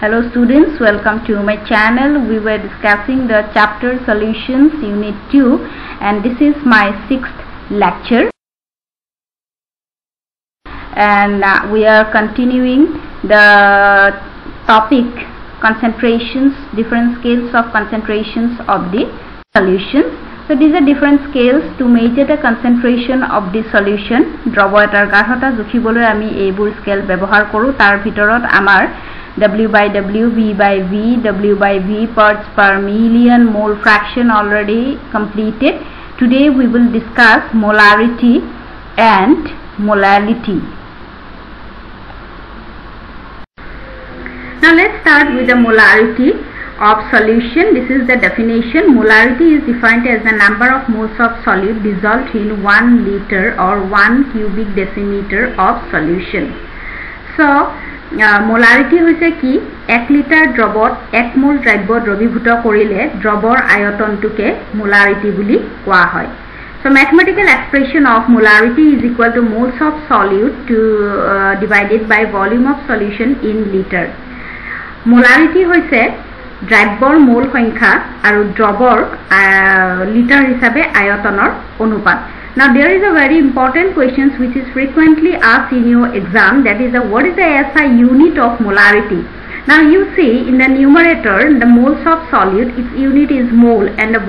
Hello students, welcome to my channel. We were discussing the chapter solutions unit 2 and this is my sixth lecture and uh, we are continuing the topic concentrations, different scales of concentrations of the solutions. So these are different scales to measure the concentration of the solution. দ্ৰৱ এটাৰ গাঢ়তা জুখিবলৈ আমি এইবোৰ scale ব্যৱহাৰ কৰোঁ তাৰ ভিতৰত আমাৰ W by W, V by V, W by V parts per million mole fraction already completed. Today we will discuss molarity and molality. Now let's start with the molarity of solution. This is the definition. Molarity is defined as the number of moles of solute dissolved in 1 liter or 1 cubic decimeter of solution. So, মোলাৰিটি হৈছে কি? এক litre দ্ৰৱত এক মোল দ্ৰব্য দ্ৰৱীভূত কৰিলে দ্ৰৱৰ আয়তনটোকে মোলাৰিটি বুলি কোৱা হয়। So mathematical expression of molarity is equal to moles of solute to divided by volume of solution in litre molarity হৈছে দ্ৰব্যৰ মূল সংখ্যা আৰু দ্ৰৱৰ লিটাৰ হিচাপে আয়তনৰ অনুপাত। Now there is a very important question which is frequently asked in your exam that is the what is the SI unit of molarity. Now you see in the numerator the moles of solute its unit is mole and the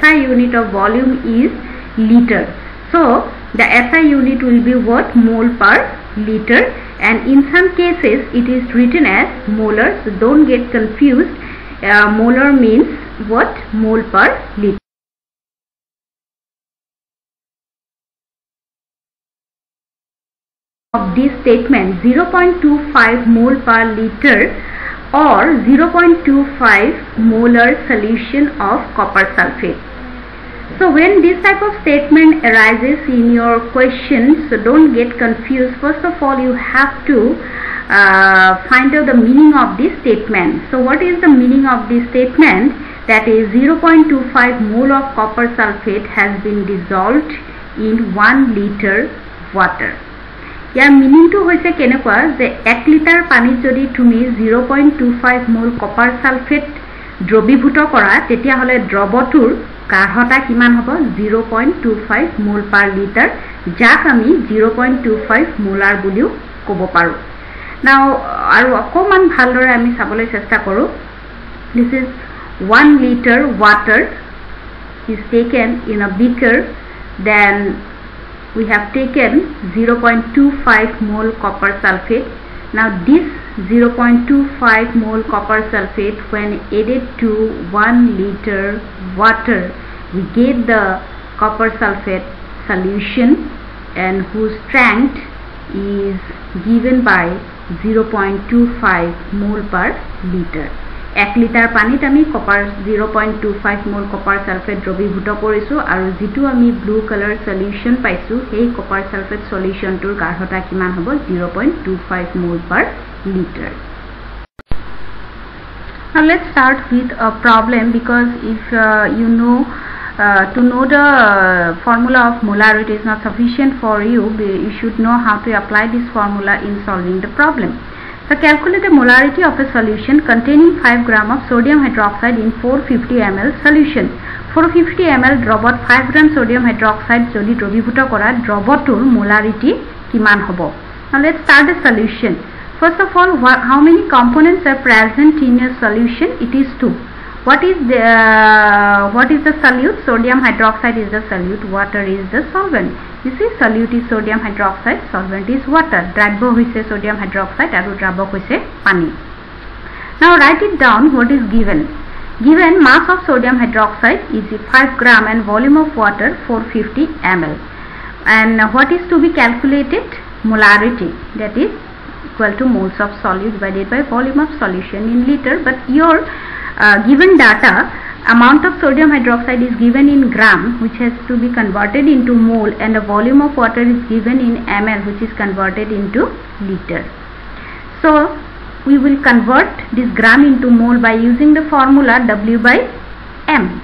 SI unit of volume is liter. So the SI unit will be what mole per liter and in some cases it is written as molar so don't get confused uh, molar means what mole per liter. Of this statement 0.25 mole per liter or 0.25 molar solution of copper sulfate. So when this type of statement arises in your question, so don't get confused. First of all, you have to uh, find out the meaning of this statement. So what is the meaning of this statement? That is 0.25 mole of copper sulfate has been dissolved in 1 liter water. ইয়াৰ মিনিংটো হৈছে কেনেকুৱা যে এক litre পানীত যদি তুমি zero' point two five mole copper sulphate দ্ৰৱীভূত কৰা তেতিয়াহ'লে দ্ৰৱটোৰ গাঢ়তা কিমান হ'ব? Zero' point two five mole per litre যাক আমি zero' point two five molar বুলিও ক'ব পাৰোঁ। নাও আৰু অকণমান ভালদৰে আমি চাবলৈ চেষ্টা কৰোঁ। This is one litre water is taken in a beaker then we have taken 0.25 mole copper sulfate. Now this 0.25 mole copper sulfate when added to 1 liter water we get the copper sulfate solution and whose strength is given by 0.25 mole per liter এক litre পানীত আমি copper zero' point two five mole copper sulphate দ্ৰৱীভূত কৰিছোঁ আৰু যিটো আমি blue colour solution পাইছোঁ সেই কপাৰ ছালফেট চলিউশ্যনটোৰ গাঢ়তা কিমান হ'ব zero' point two five mole per litre Now let's start with a problem because if uh, you know uh, to know the uh, formula of molarity is not sufficient for you, you should know how to apply this formula in solving the problem. The calculated molarity of a solution containing 5 gram of sodium hydroxide in 450 ml solution. 450 ml dropot 5 gram sodium hydroxide jodi drobibhuta kora dropotur molarity kiman hobo. Now let's start the solution. First of all, how many components are present in a solution? It is 2. What is the uh, what is the solute? Sodium hydroxide is the solute, water is the solvent. You see solute is sodium hydroxide, solvent is water. দ্ৰব্য হৈছে sodium hydroxide আৰু দ্ৰাৱক হৈছে পানী. Now write it down what is given. Given mass of sodium hydroxide is 5 gram and volume of water 450 ml. And what is to be calculated? Molarity that is equal to moles of solute divided by volume of solution in liter. But your uh, given data amount of sodium hydroxide is given in gram which has to be converted into mole and the volume of water is given in ml which is converted into liter. So we will convert this gram into mole by using the formula W by M.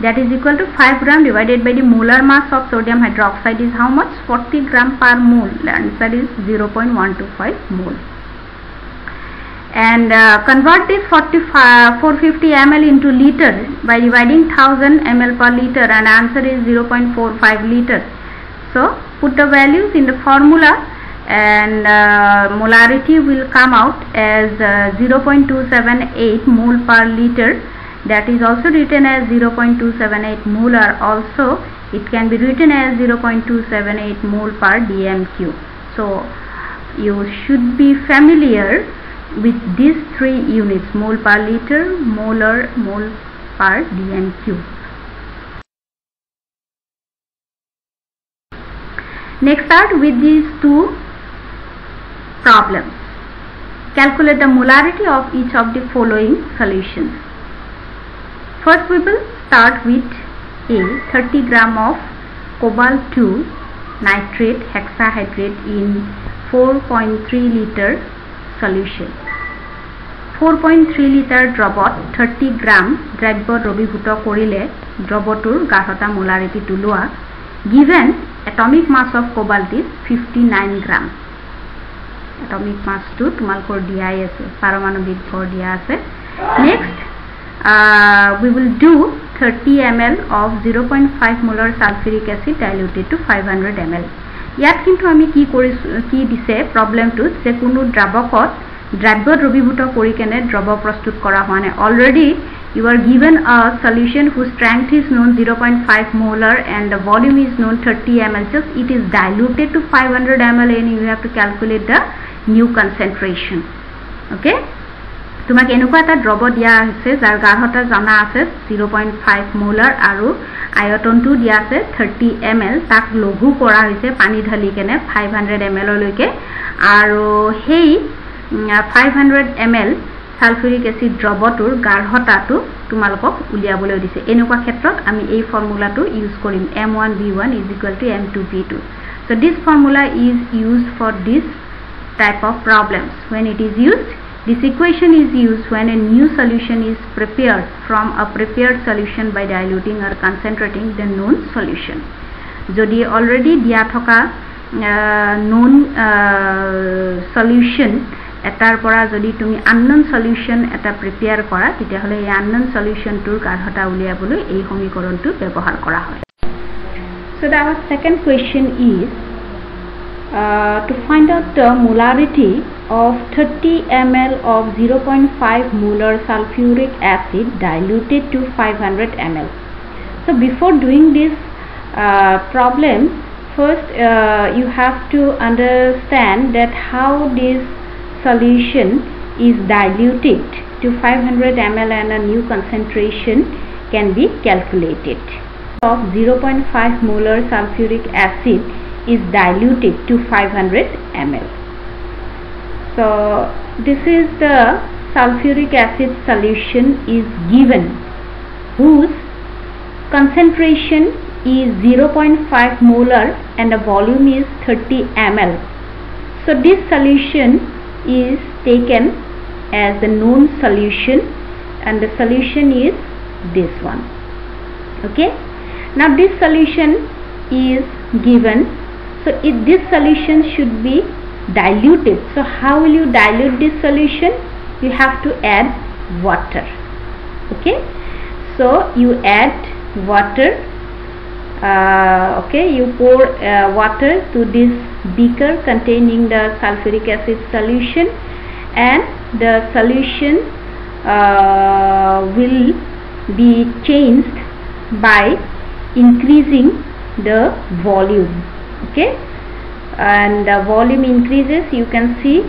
That is equal to 5 gram divided by the molar mass of sodium hydroxide is how much? 40 gram per mole. The answer is 0.125 mole and uh, convert this 450 ml into liter by dividing 1000 ml per liter and answer is 0.45 liter. So put the values in the formula and uh, molarity will come out as uh, 0.278 mole per liter. That is also written as 0.278 molar also it can be written as 0.278 mole per dmq so you should be familiar with these three units mole per liter molar mole per dmq next start with these two problems. Calculate the molarity of each of the following solutions. First we will start with a 30 gram of cobalt 2 nitrate hexahydrate in 4.3 liter solution. 4.3 liter drobot 30 gram dragbo robihuto korile drobotur gahata molarity tulua given atomic mass of cobalt is 59 gram. Atomic mass to tumalkor DIS paramanobit for DIS. Next, uh, we will do 30 ml of 0.5 molar sulfuric acid diluted to 500 ml. Five hundred M এল ইয়াত কিন্তু আমি কি কৰিছোঁ কি দিছে প্ৰব্লেমটোত যে কোনো দ্ৰাৱকত দ্ৰব্য দ্ৰৱীভূত কৰি কেনে দ্ৰৱ প্ৰস্তুত কৰা হোৱা নাই already you are given a solution whose strength is known 0.5 molar and the volume is known 30 ml just it is diluted to 500 ml and you have to calculate the new concentration okay তোমাক এনেকুৱা এটা দ্ৰৱ দিয়া হৈছে যাৰ গাঢ়তা জনা আছে zero' point five molar আৰু আয়তনটো দিয়া আছে থাৰ্টি এম এল তাক লঘু কৰা হৈছে পানী ঢালি কেনে ফাইভ হাণ্ড্ৰেড এম এললৈকে আৰু সেই five hundred M L sulphuric acid দ্ৰৱটোৰ গাঢ়তাটো তোমালোকক উলিয়াবলৈ দিছে। এনেকুৱা ক্ষেত্ৰত আমি এই ফৰ্মুলাটো use Karim. M one V one is equal to M two V two so' this formula is use for this type of problems when it is used This equation is used when a new solution is prepared from a prepared solution by diluting or concentrating the known solution. যদি already দিয়া থকা নন solution এটাৰ পৰা যদি তুমি unknown solution এটা prepare কৰা তেতিয়াহ'লে এই আননন সলিউশ্যনটোৰ গাঢ়তা উলিয়াবলৈ এই সমীকৰণটো ব্যৱহাৰ কৰা হয় so' the our second question is uh, to find out the molarity of 30 ml of 0.5 molar sulfuric acid diluted to 500 ml. So before doing this uh, problem, first uh, you have to understand that how this solution is diluted to 500 ml and a new concentration can be calculated. Of 0.5 molar sulfuric acid is diluted to 500 ml. So this is the sulfuric acid solution is given whose concentration is 0.5 molar and the volume is 30 ml. So this solution is taken as the known solution and the solution is this one. Okay. Now this solution is given so if this solution should be diluted so how will you dilute this solution? You have to add water. Okay? So you add water uh, okay you pour uh, water to this beaker containing the sulfuric acid solution and the solution uh, will be changed by increasing the volume okay? And the volume increases you can see.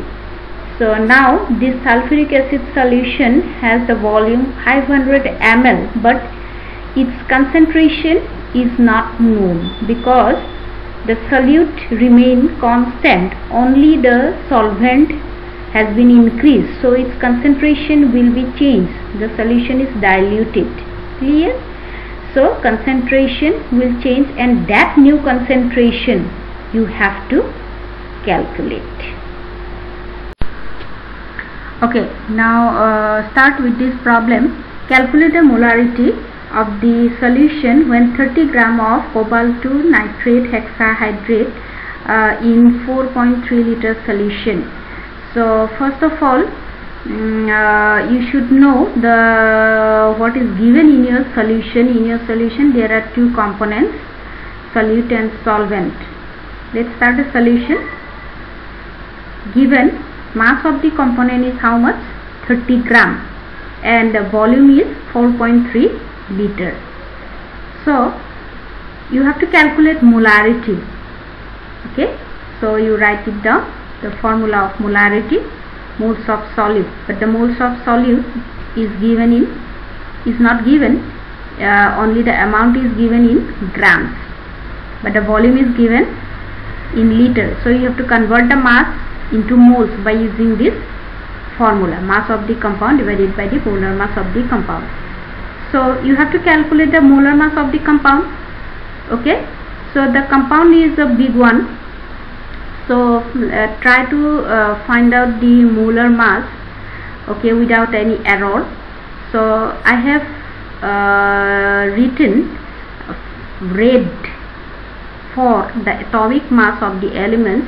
So now this sulfuric acid solution has the volume 500 ml but its concentration is not known because the solute remain constant. Only the solvent has been increased so its concentration will be changed. The solution is diluted. Clear so concentration will change and that new concentration you have to calculate. Okay now uh, start with this problem. Calculate the molarity of the solution when 30 gram of cobalt 2 nitrate hexahydrate uh, in 4.3 liter solution. So first of all uh, you should know the what is given in your solution. In your solution there are two components solute and solvent. Let's start the solution. Given mass of the component is how much? 30 gram. And the volume is 4.3 liter. So you have to calculate molarity. Okay? So you write it down the formula of molarity moles of solute but the moles of solute is given in is not given uh, only the amount is given in grams but the volume is given in liter. So you have to convert the mass into moles by using this formula mass of the compound divided by the molar mass of the compound. So you have to calculate the molar mass of the compound okay? So the compound is a big one so uh, try to uh, find out the molar mass okay without any error. So I have uh, written red for the atomic mass of the elements.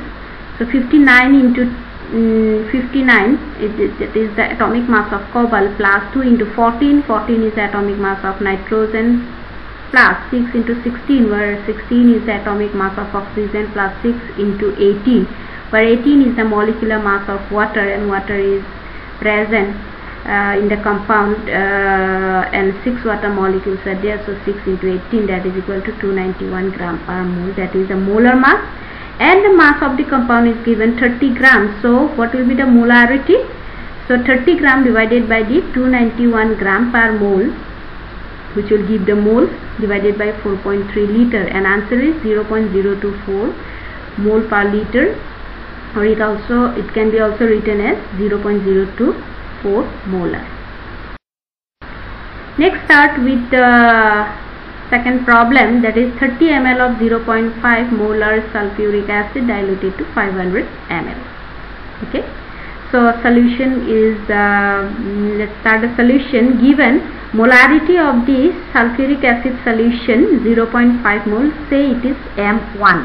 So 59 into mm, 59 it, it is the atomic mass of cobalt plus 2 into 14 14 is the atomic mass of nitrogen plus 6 into 16 where 16 is the atomic mass of oxygen plus 6 into 18 where 18 is the molecular mass of water and water is present uh, in the compound uh, and 6 water molecules are there so 6 into 18 that is equal to 291 gram per mole that is the molar mass. And the mass of the compound is given 30 grams so what will be the molarity? So 30 gram divided by the 291 gram per mole which will give the moles divided by 4.3 liter. And answer is 0.024 mole per liter. Or it also it can be also written as 0.024 molar. Next start with the second problem that is 30 ml of 0.5 molar sulfuric acid diluted to 500 ml. Okay so solution is uh, let's start the solution. Given molarity of the sulfuric acid solution 0.5 mole say it is m1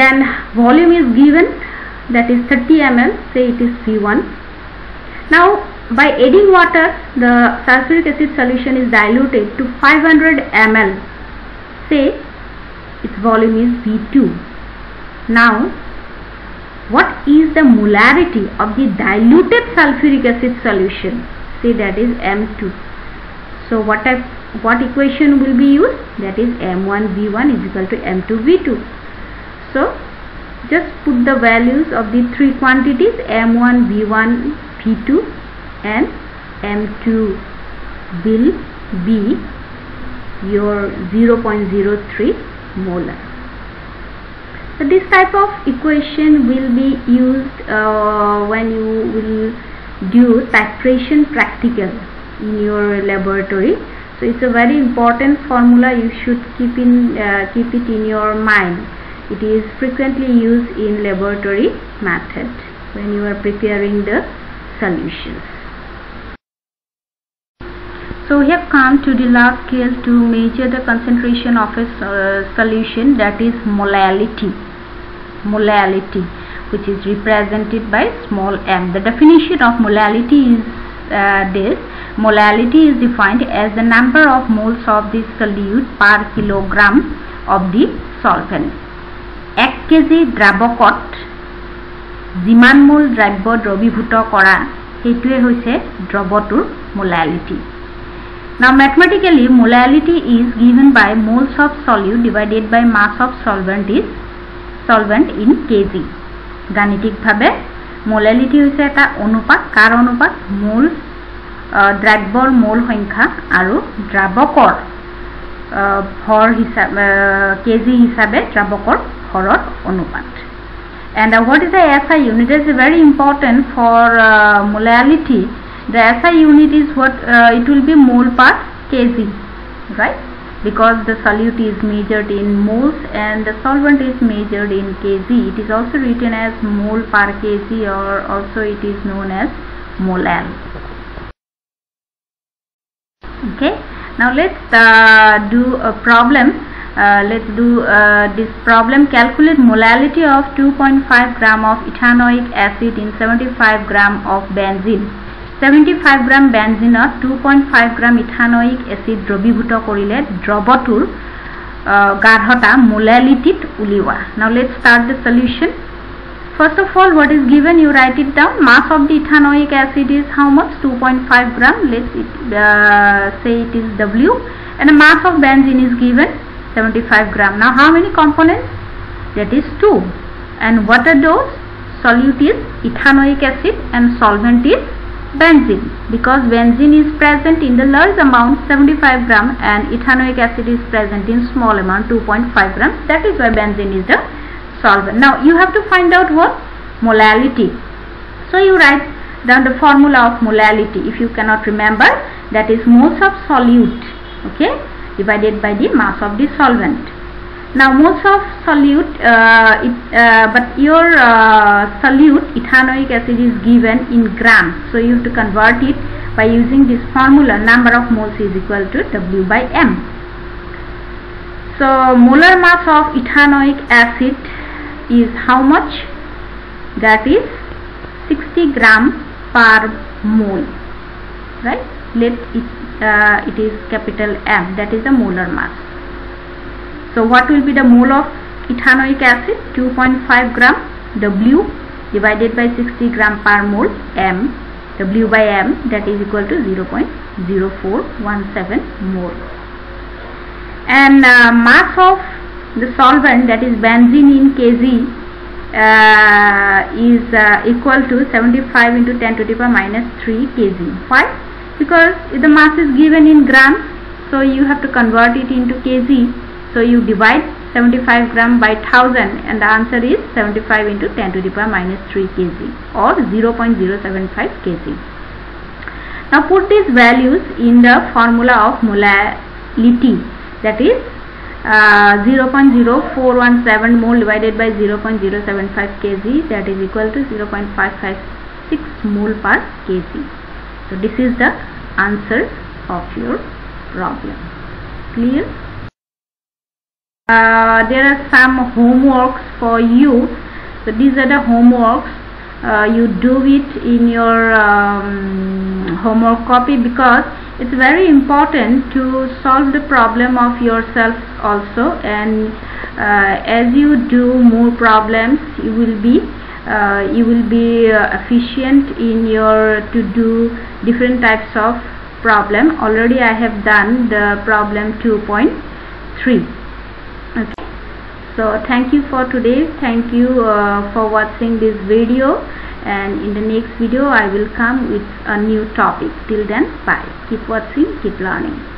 then volume is given that is 30 ml say it is v1 now by adding water the sulfuric acid solution is diluted to 500 ml say its volume is v2 now what is the molarity of the diluted sulfuric acid solution? Say that is m2 so what what equation will be used? That is m1 v1 is equal to m2 v2 so just put the values of the three quantities m1 v1 v2 and m2 will be your 0.03 molar so this type of equation will be used uh, when you will do titration practical in your laboratory. So it's a very important formula. You should keep in uh, keep it in your mind. It is frequently used in laboratory method when you are preparing the solutions. So we have come to the last scale to measure the concentration of a uh, solution that is molality molality which is represented by small m. The definition of molality is uh, this. Molality is defined as the number of moles of the solute per kilogram of the solvent. এক KG দ্ৰাৱকত যিমান মোল দ্ৰব্য দ্ৰৱীভূত কৰা সেইটোৱে হৈছে দ্ৰৱটোৰ molality Now mathematically molality is given by moles of solute divided by mass of solvent is solvent in kg গাণিতিকভাৱে molality হৈছে এটা অনুপাত কাৰ অনুপাত মূল দ্ৰব্যৰ মূল সংখ্যা আৰু দ্ৰাৱকৰ ভৰ হিচাপে কেজি হিচাপে দ্ৰাৱকৰ ভৰৰ অনুপাত and uh, what is the SI unit is very important for uh, molality the SI unit is what uh, it will be mole per kg right because the solute is measured in moles and the solvent is measured in kg it is also written as mole per kg or also it is known as molal okay now let's uh, do a problem. Uh, let's do uh, this problem. Calculate molality of 2.5 gram of ethanoic acid in 75 gram of benzene 75 gram benzene 2.5 gram ethanoic acid দ্ৰৱীভূত কৰিলে দ্ৰৱটোৰ গাঢ়তা মোলালিটিত উলিওৱা now let's start the solution first of all what is given you write it down mass of the ethanoic acid is how much 2.5 gram let's it, uh, say it is w and the mass of benzene is given 75 gram now how many components that is 2 and what are those solute is ethanoic acid and solvent is benzene. Because benzene is present in the large amount 75 gram and ethanoic acid is present in small amount 2.5 gram. That is why benzene is the solvent. Now you have to find out what? Molality. So you write down the formula of molality. If you cannot remember that is moles of solute okay divided by the mass of the solvent now most of solute uh, it, uh, but your uh, solute ethanoic acid is given in grams. So you have to convert it by using this formula. Number of moles is equal to w by m. So molar mass of ethanoic acid is how much? That is 60 gram per mole right? Let it uh, it is capital M. That is the molar mass so what will be the mole of ethanoic acid? 2.5 gram W divided by 60 gram per mole M. W by M that is equal to 0.0417 mole. And uh, mass of the solvent that is benzene in kg uh, is uh, equal to 75 into 10 to the power minus 3 kg. Why? Because the mass is given in grams so you have to convert it into kg so you divide 75 gram by 1000 and the answer is 75 into 10 to the power minus 3 kg or 0.075 kg. Now put these values in the formula of molality that is uh, 0.0417 mole divided by 0.075 kg that is equal to 0.556 mole per kg. So this is the answer of your problem. Clear uh, there are some homeworks for you. So these are the homeworks. Uh, you do it in your um, homework copy because it's very important to solve the problem of yourself also. And uh, as you do more problems you will be uh, you will be uh, efficient in your to do different types of problem. Already I have done the problem 2.3 okay. So thank you for today. Thank you uh, for watching this video. And in the next video I will come with a new topic. Till then bye. Keep watching keep learning